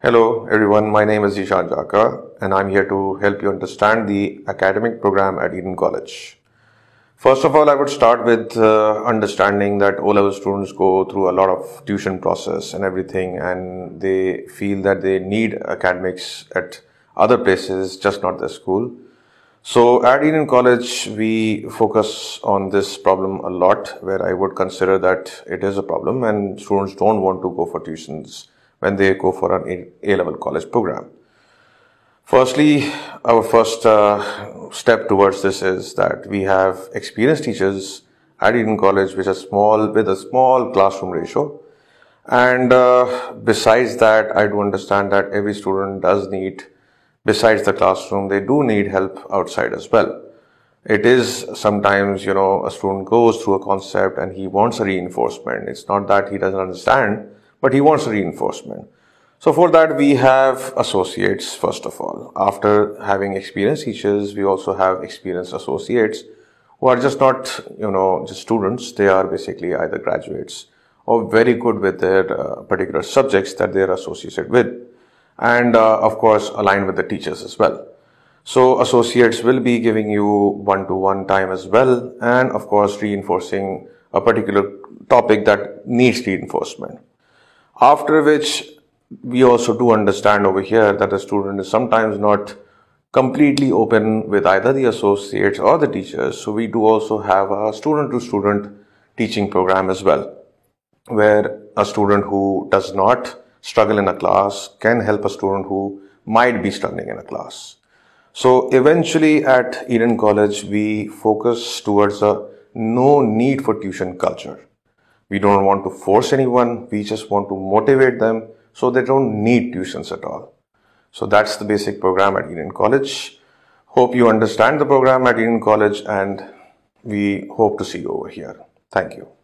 Hello everyone, my name is Zeeshan Jaka and I'm here to help you understand the academic program at Eden College. First of all, I would start with uh, understanding that O-level students go through a lot of tuition process and everything and they feel that they need academics at other places, just not their school. So at Eden College, we focus on this problem a lot where I would consider that it is a problem and students don't want to go for tuitions when they go for an A-level college program. Firstly, our first uh, step towards this is that we have experienced teachers at Eden College which are small with a small classroom ratio. And uh, besides that, I do understand that every student does need, besides the classroom, they do need help outside as well. It is sometimes, you know, a student goes through a concept and he wants a reinforcement. It's not that he doesn't understand, but he wants reinforcement. So for that, we have associates, first of all. After having experienced teachers, we also have experienced associates who are just not, you know, just students. They are basically either graduates or very good with their uh, particular subjects that they are associated with. And uh, of course, aligned with the teachers as well. So associates will be giving you one-to-one -one time as well. And of course, reinforcing a particular topic that needs reinforcement. After which we also do understand over here that the student is sometimes not completely open with either the associates or the teachers. So we do also have a student to student teaching program as well, where a student who does not struggle in a class can help a student who might be struggling in a class. So eventually at Eden College, we focus towards a no need for tuition culture. We don't want to force anyone. We just want to motivate them so they don't need tuitions at all. So that's the basic program at Eden College. Hope you understand the program at Eden College and we hope to see you over here. Thank you.